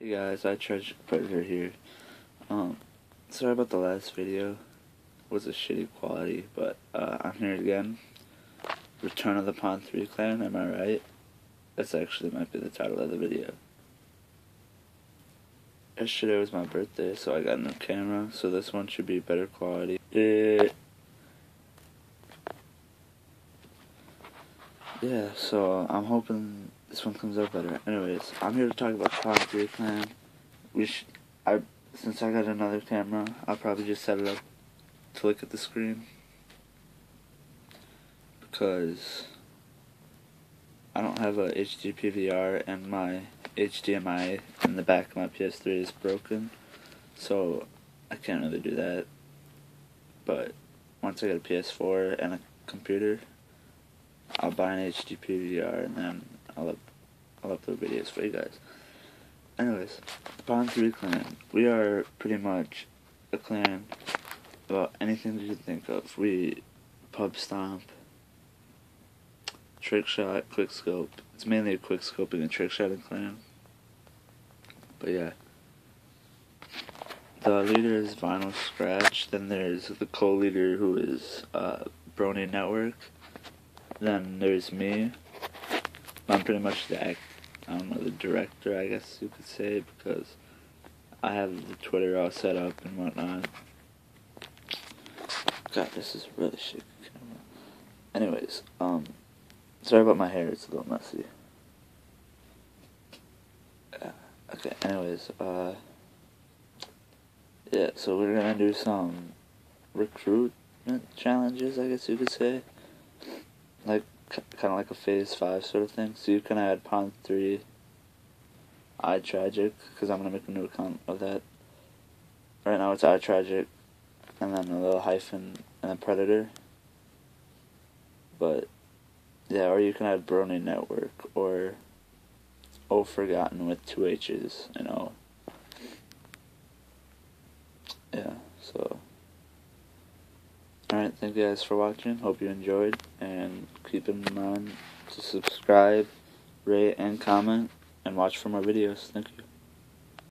Hey guys, iTrajik Predator here. Um, sorry about the last video. It was a shitty quality, but uh, I'm here again. Return of the PON3 clan, am I right? That's actually might be the title of the video. Yesterday was my birthday, so I got a new camera, so this one should be better quality. Yeah so I'm hoping this one comes out better. Anyways, I'm here to talk about PON3 clan. Sh I since I got another camera, I'll probably just set it up to look at the screen because I don't have a HD PVR and my HDMI in the back of my PS3 is broken, so I can't really do that. But once I get a PS4 and a computer, I'll buy an HD PVR and then I'll I'll upload videos for you guys. Anyways, PON3 Clan. We are pretty much a clan about anything you can think of. We pub stomp, trick shot, quick scope. It's mainly a quick scoping and trick shotting clan. But yeah. The leader is Vinyl Scratch, then there's the co-leader who is uh, Brony Network. Then there's me. I'm pretty much the act, I don't know, the director, I guess you could say, because I have the Twitter all set up and whatnot. God, this is really shit camera. Anyways, um, sorry about my hair, it's a little messy. Uh, okay, anyways, uh, yeah, so we're gonna do some recruitment challenges, I guess you could say. Like, kind of like a phase 5 sort of thing. So you can add Pond 3 iTrajik, because I'm going to make a new account of that. Right now it's iTrajik, and then a little hyphen, and then Predator. But, yeah, or you can add Brony Network, or Oh Forgotten with two H's, you know. Yeah, so. Alright, thank you guys for watching. Hope you enjoyed. And keep in mind to subscribe, rate, and comment. And watch for more videos. Thank you.